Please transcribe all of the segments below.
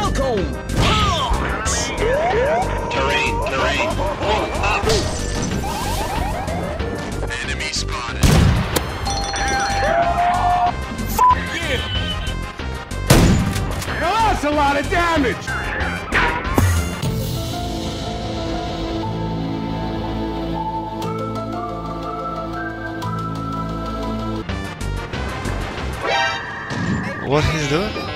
Falcon Punch! Terrain, terrain. Move up. Enemy spotted. Now that's a lot of damage! What he's doing?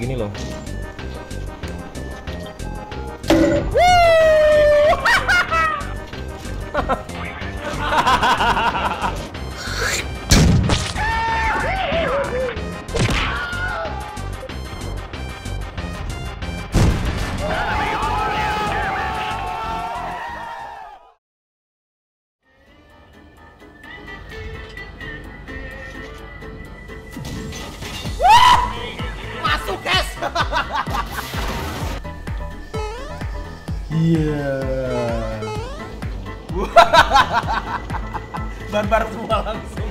Gini loh. Iya. Barbar semua langsung.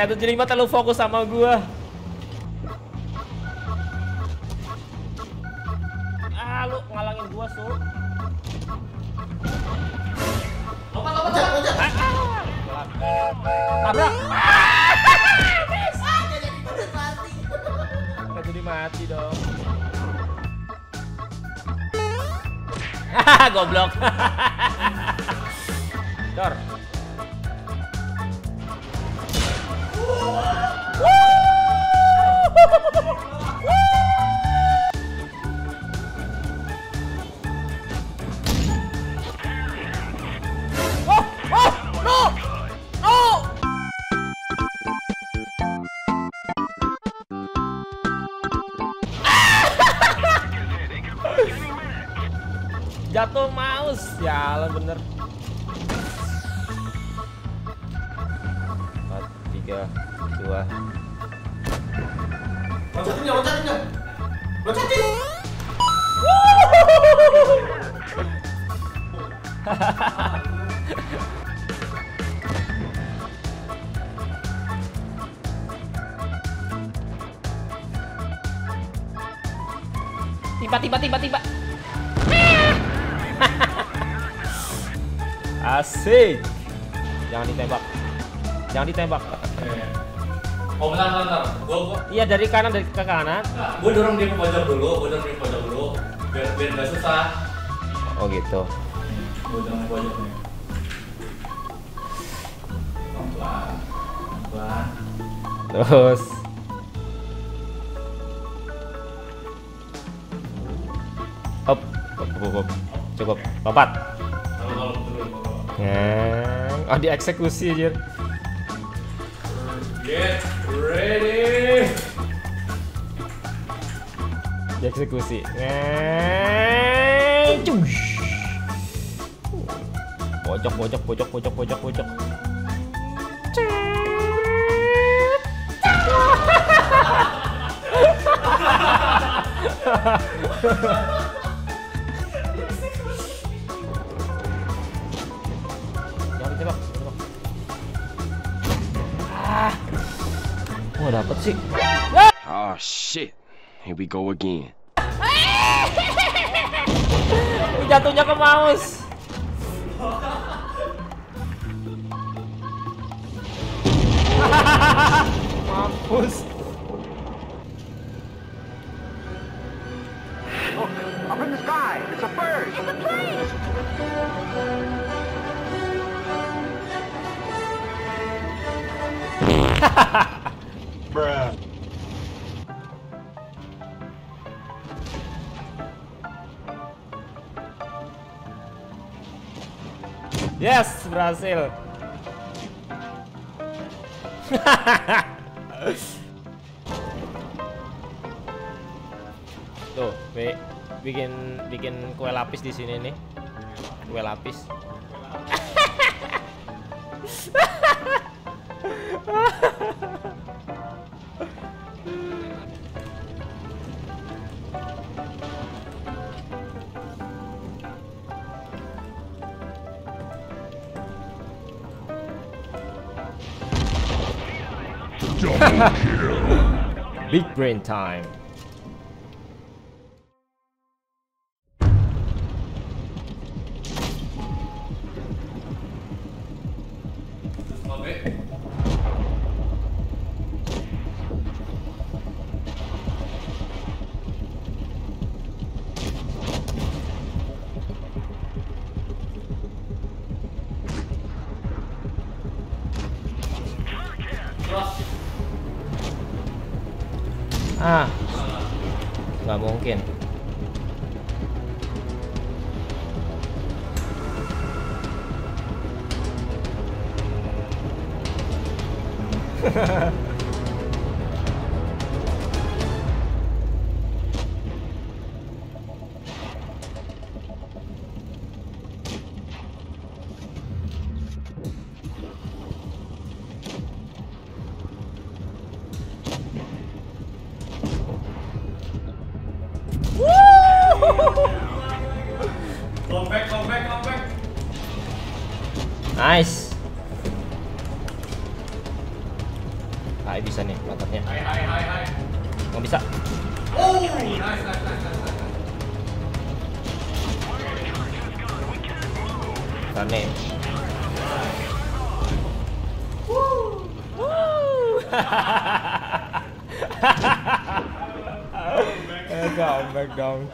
ya tuh jadi mata lu fokus sama gua. Ah, lu ngalangin gua, Su. Lompat, lompat, lompat. Tabrak. Nggak jadi mati dong. Hahaha, goblok. Dor. Jatuh mouse. Ya, bener. Empat, tiga, dua. Tiba, tiba, tiba, tiba. Asik. Jangan ditembak. Jangan ditembak. Oh bentar, bentar, bentar. Gua, gua, Iya dari kanan dari ke kanan. gua dorong dia ke pojok dulu, gua dorong dia ke pojok dulu. Biar, biar gak susah. Oh gitu. Gua dorong ke pojok nih. Pelan-pelan. Pelan. Terus. Hop, hop, hop, hop. Cukup. Lompat. Kalau dulu. kalau- Yang, oh dieksekusi aja. Get ready. Dieksekusi. Pojok, pojok, pojok, pojok, pojok, pojok. Jangan ditembak, Oh, dapet sih. Oh shit. Here we go again. Jatuhnya ke mouse. Mampus. Up in the sky! It's a bird! It's a plane! Bruh. Yes, berhasil. Tuh, bi- bikin bikin kue lapis di sini nih. Kue lapis. Big brain time. Oke. Ah, nggak mungkin. Comeback, Nice. Hai bisa nih motornya. Hai, hai, hai, hai. Nggak bisa. Oh, nice, nice, nice, nice, nice. Ntar nih. Eh, comeback dong.